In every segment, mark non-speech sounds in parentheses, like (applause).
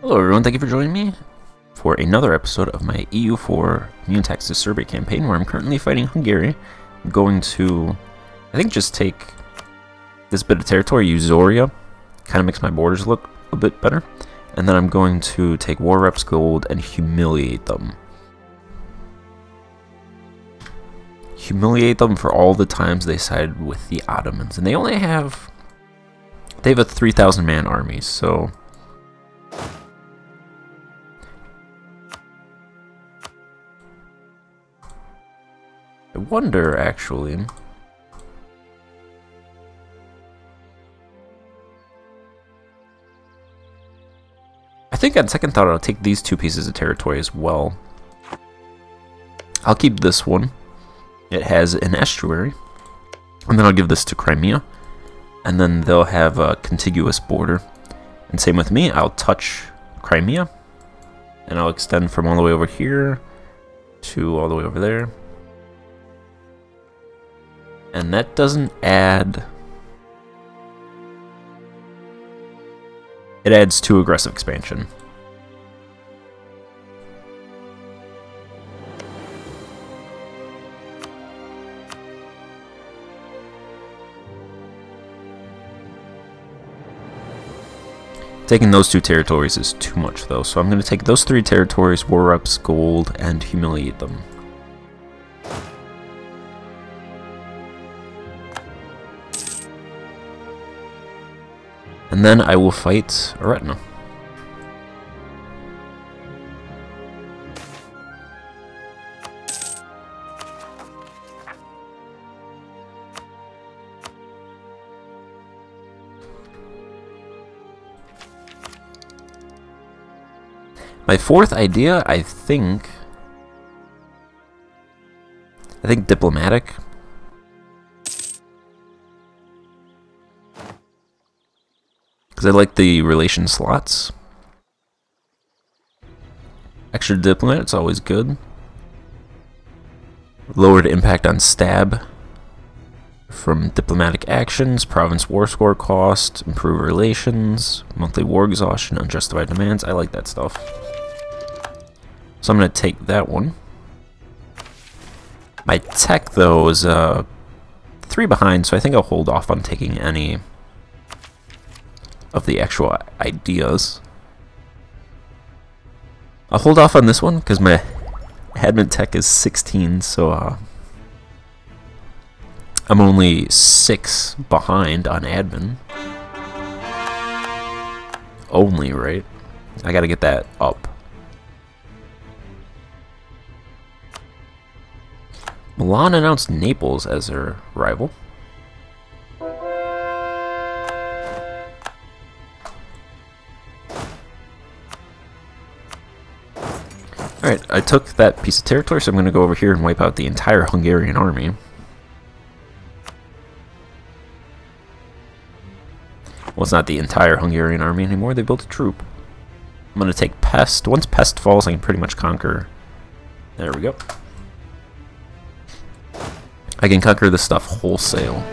Hello everyone, thank you for joining me for another episode of my EU4 Meiou and Taxes Serbia campaign where I'm currently fighting Hungary. I'm going to, I think, just take this bit of territory, Usoria, kind of makes my borders look a bit better, and then I'm going to take War Reps Gold and humiliate them. Humiliate them for all the times they sided with the Ottomans, and they only have, they have a 3,000 man army, so... wonder, actually. I think on second thought I'll take these two pieces of territory as well. I'll keep this one. It has an estuary. And then I'll give this to Crimea. And then they'll have a contiguous border. And same with me, I'll touch Crimea. And I'll extend from all the way over here to all the way over there. And that doesn't add... It adds to aggressive expansion. Taking those two territories is too much though, so I'm going to take those three territories, war ups, gold, and humiliate them. And then I will fight Eretna. My fourth idea, I think... I think diplomatic. Because I like the relation slots. Extra diplomat, it's always good. Lowered impact on stab from diplomatic actions, province war score cost, improve relations, monthly war exhaustion, unjustified demands. I like that stuff. So I'm going to take that one. My tech, though, is uh, three behind, so I think I'll hold off on taking any of the actual ideas. I'll hold off on this one because my admin tech is 16, so uh, I'm only 6 behind on admin. Only, right? I gotta get that up. Milan announced Naples as their rival. Alright, I took that piece of territory, so I'm going to go over here and wipe out the entire Hungarian army. Well, it's not the entire Hungarian army anymore, they built a troop. I'm going to take Pest. Once Pest falls, I can pretty much conquer... There we go. I can conquer this stuff wholesale.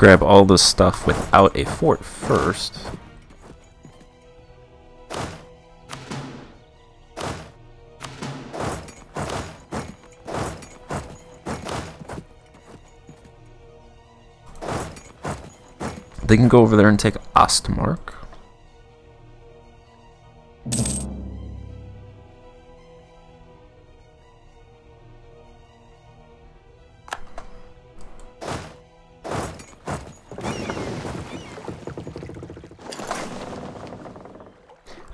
Grab all this stuff without a fort first. They can go over there and take Ostmark.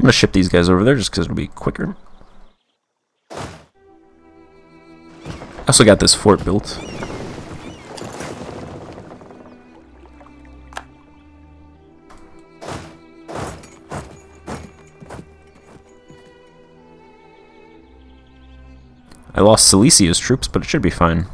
I'm gonna ship these guys over there just because it'll be quicker. I also got this fort built. I lost Silesia's troops, but it should be fine.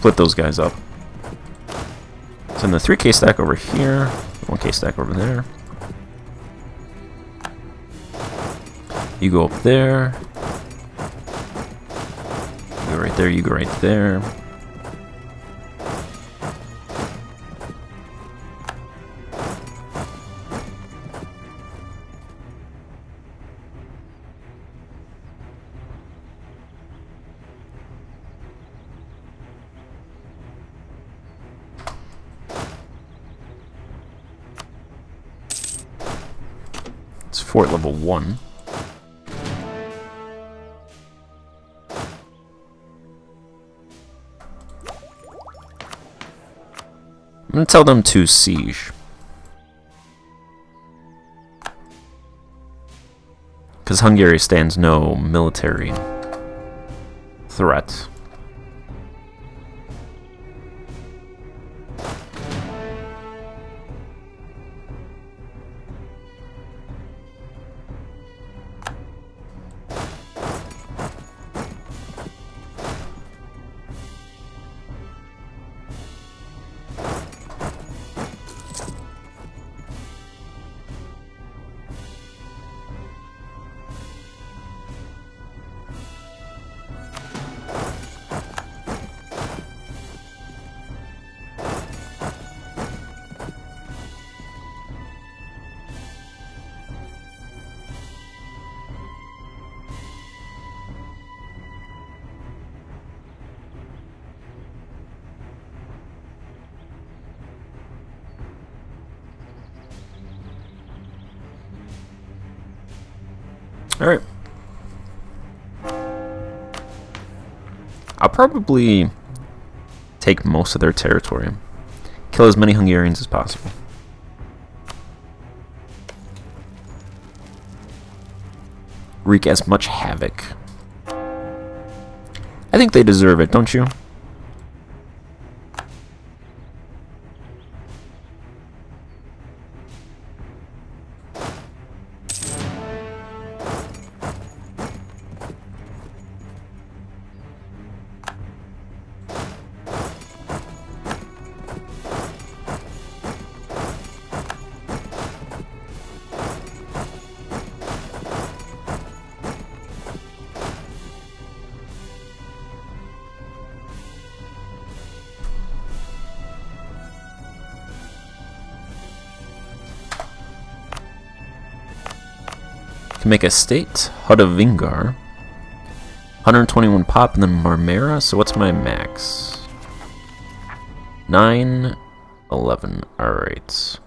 Split those guys up. Send the 3k stack over here, 1k stack over there. You go up there. You go right there, you go right there. It's level 1. I'm gonna tell them to siege. Because Hungary stands no military threat. Alright. I'll probably take most of their territory. Kill as many Hungarians as possible. Wreak as much havoc. I think they deserve it, don't you? Make a state, Hudavendigar. 121 pop and then Marmara. So what's my max? 9, 11. Alright.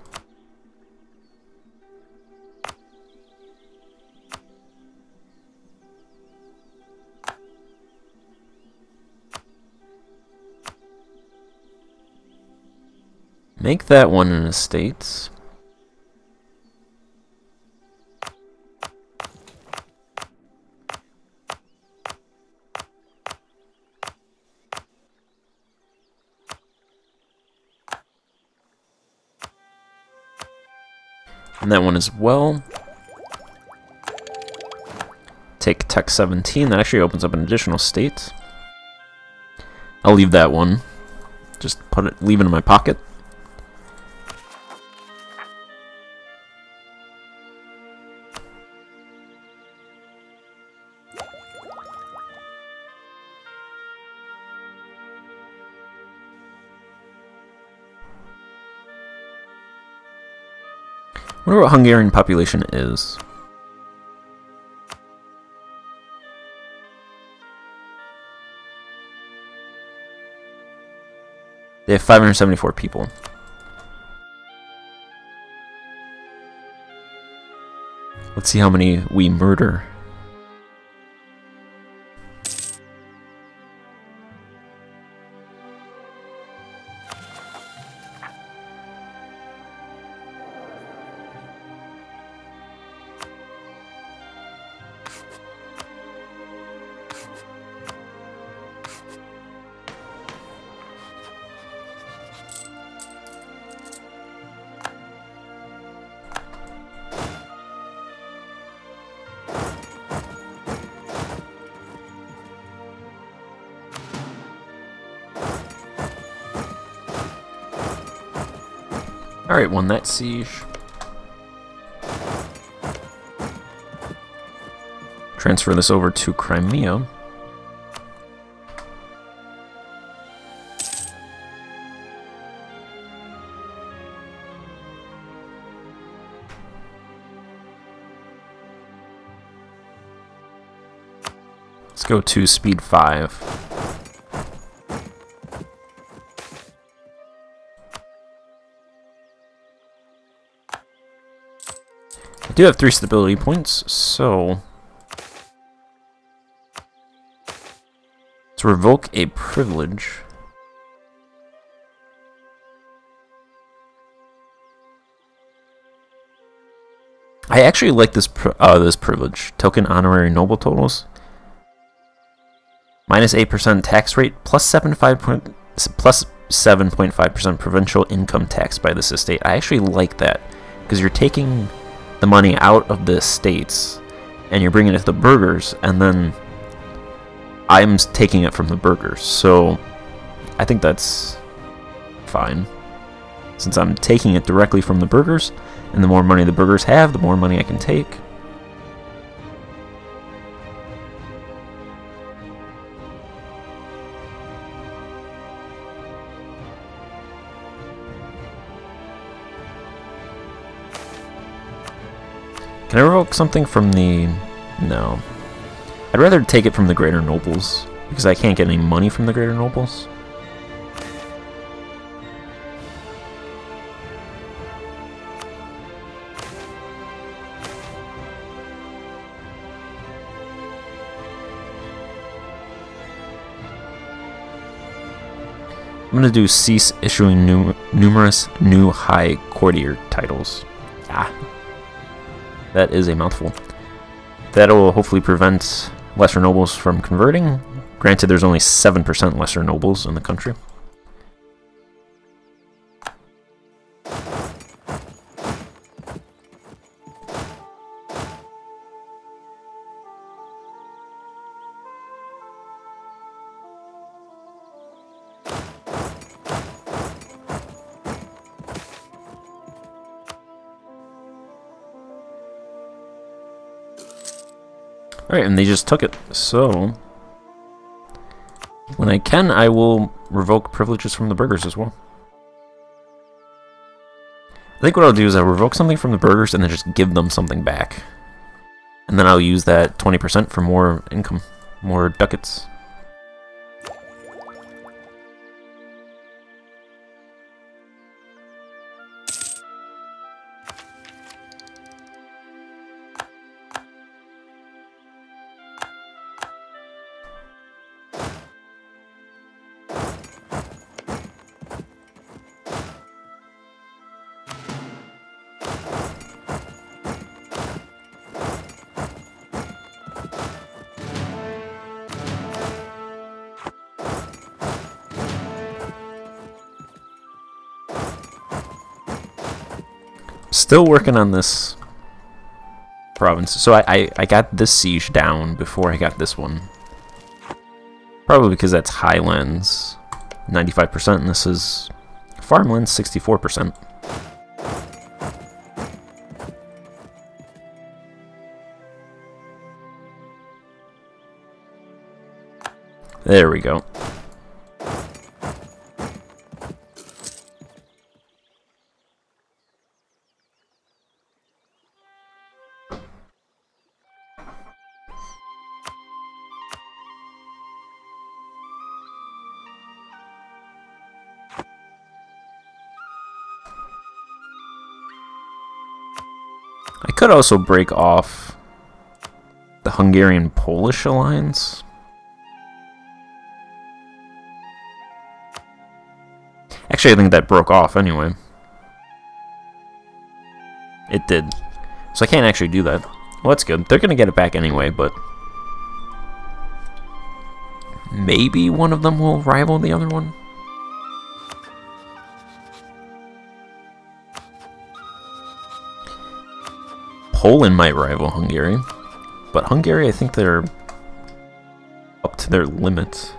Make that one an estate. And that one as well. Take Tech 17. That actually opens up an additional state. I'll leave that one. Just put it, leave it in my pocket. Wonder what Hungarian population is. They have 574 people. Let's see how many we murder. Won that siege. Transfer this over to Crimea. Let's go to speed 5. I do have three stability points, so... To revoke a privilege... I actually like this uh, this privilege. Token honorary noble totals. Minus 8% tax rate, 7.5% plus 7.5% provincial income tax by this estate. I actually like that because you're taking the money out of the states and you're bringing it to the burgers and then I'm taking it from the burgers. So I think that's fine. Since I'm taking it directly from the burgers and the more money the burgers have, the more money I can take. Can I revoke something from the... No. I'd rather take it from the Greater Nobles, because I can't get any money from the Greater Nobles. I'm going to do cease issuing nu numerous new high courtier titles. Ah, that is a mouthful. That'll hopefully prevent lesser nobles from converting. Granted, there's only 7% lesser nobles in the country. Alright, and they just took it. So, when I can, I will revoke privileges from the burgers as well. I think what I'll do is I'll revoke something from the burgers and then just give them something back. And then I'll use that 20% for more income, more ducats. Still working on this province. So I, I, I got this siege down before I got this one. Probably because that's highlands, 95%, and this is farmlands, 64%. There we go. Could also break off the Hungarian-Polish alliance. Actually, I think that broke off anyway. It did. So I can't actually do that. Well, that's good. They're going to get it back anyway, but... Maybe one of them will rival the other one? Poland might rival Hungary, but Hungary, I think they're up to their limits.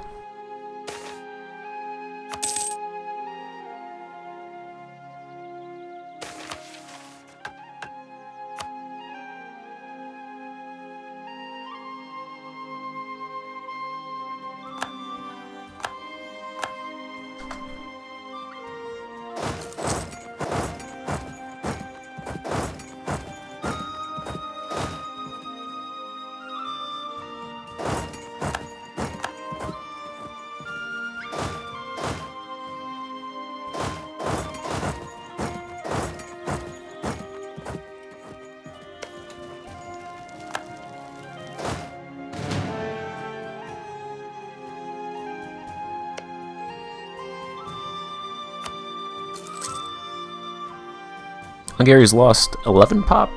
Hungary's lost 11 pop.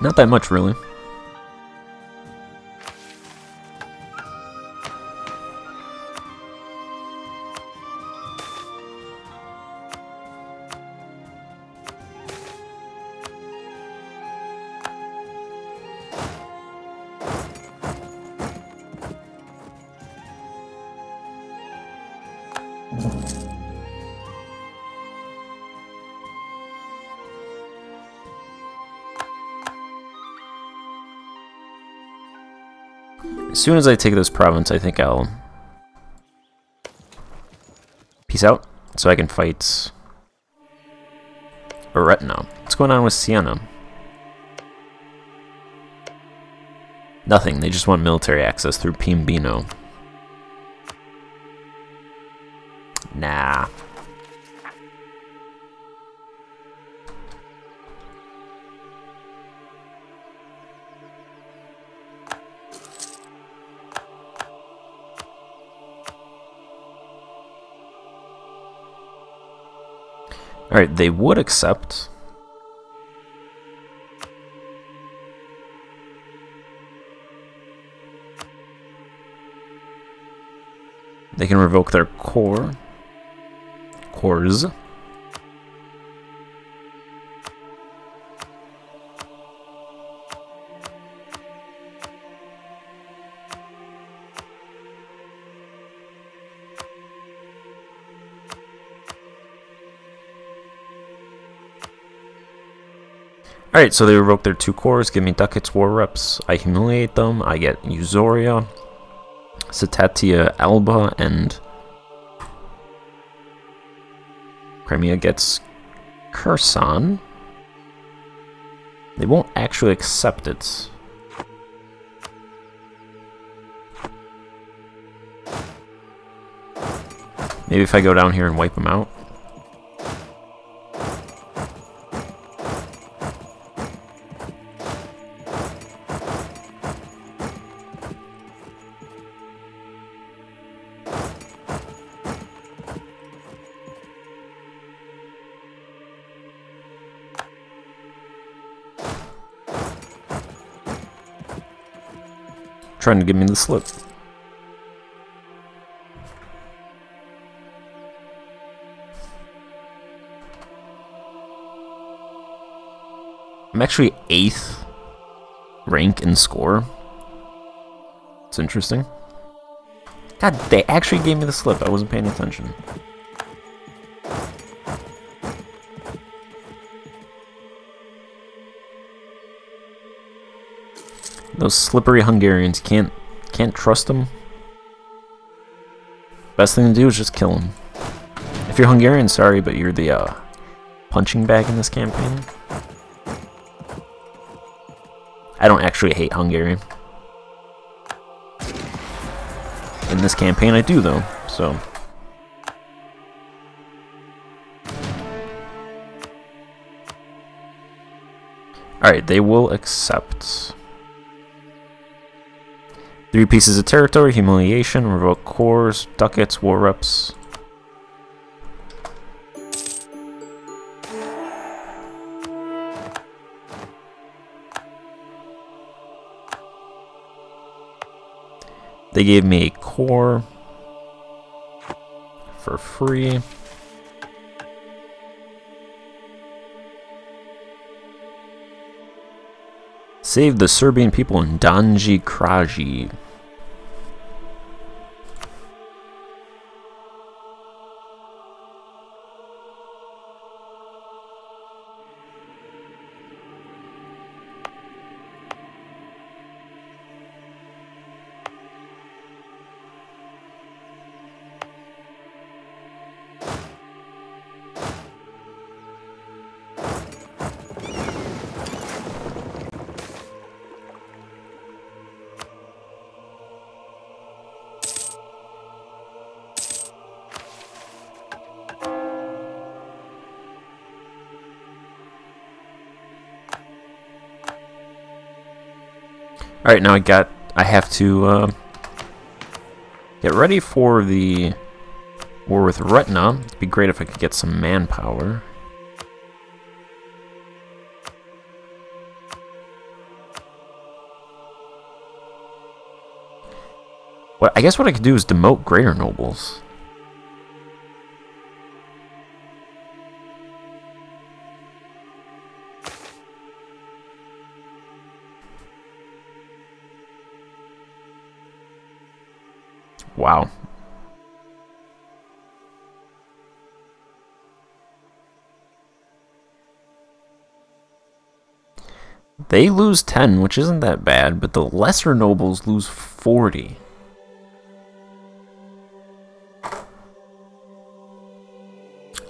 Not that much, really. Soon as I take this province, I think I'll... Peace out, so I can fight... Eretna. What's going on with Siena? Nothing, they just want military access through Piombino. Alright, they would accept. They can revoke their core. Cores. Alright, so they revoke their two cores, give me Ducats War Reps, I humiliate them, I get Usoria, Cetatea Alba, and Crimea gets Kherson. They won't actually accept it. Maybe if I go down here and wipe them out. Trying to give me the slip. I'm actually 8th rank in score. It's interesting. God, they actually gave me the slip. I wasn't paying attention. Those slippery Hungarians can't can't trust them. Best thing to do is just kill them. If you're Hungarian, sorry, but you're the uh, punching bag in this campaign. I don't actually hate Hungary. In this campaign, I do though. So. Alright, they will accept. Three pieces of territory, humiliation, revoke cores, ducats, war reps. They gave me a core for free. Save the Serbian people in Donji Kraji. Alright, now I got... I have to uh, get ready for the war with Eretna. It'd be great if I could get some manpower. Well, I guess what I could do is demote greater nobles. Wow. They lose 10, which isn't that bad, but the lesser nobles lose 40.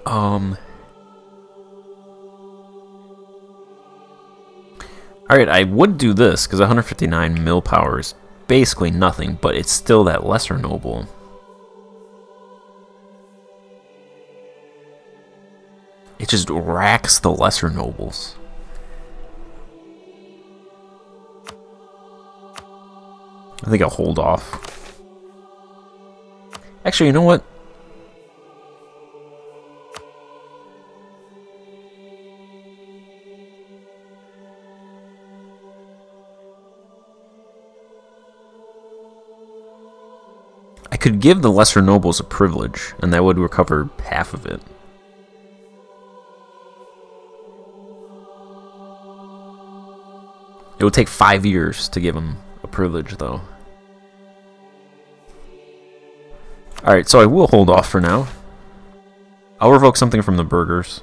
Um... Alright, I would do this, because 159 manpower is basically nothing, but it's still that lesser noble. It just racks the lesser nobles. I think I'll hold off. Actually, you know what? Could give the lesser nobles a privilege, and that would recover half of it. It would take five years to give them a privilege, though. Alright, so I will hold off for now. I'll revoke something from the burghers.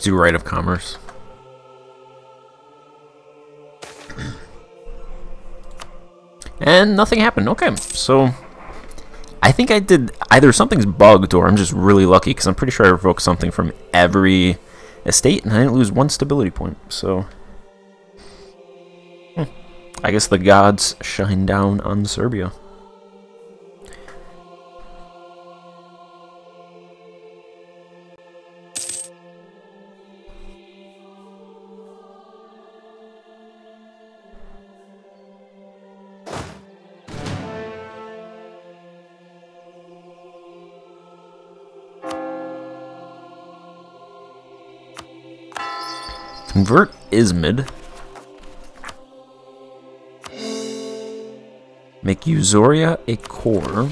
Do right of commerce. And nothing happened. Okay, so I think I did either something's bugged or I'm just really lucky because I'm pretty sure I revoked something from every estate and I didn't lose one stability point. So hmm, I guess the gods shine down on Serbia. Convert Izmid. Make Usoria a core.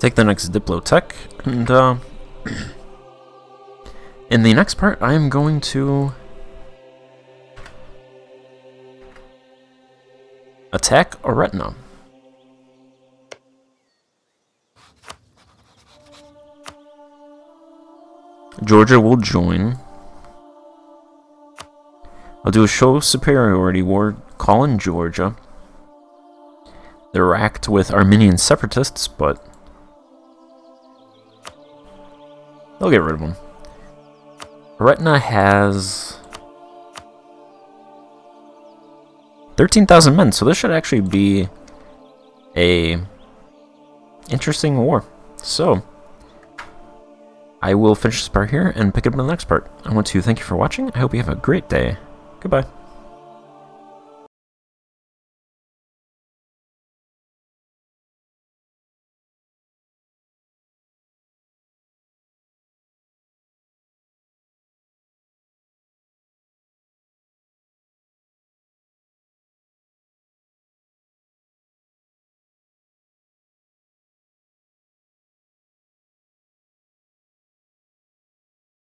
Take the next Diplotech, and uh, (clears throat) in the next part I am going to Attack Eretna. Georgia will join. I'll do a show of superiority war, call in Georgia. They're racked with Armenian separatists, but they'll get rid of them. Eretna has 13,000 men, so this should actually be a interesting war. So, I will finish this part here and pick up in the next part. I want to thank you for watching. I hope you have a great day. Goodbye.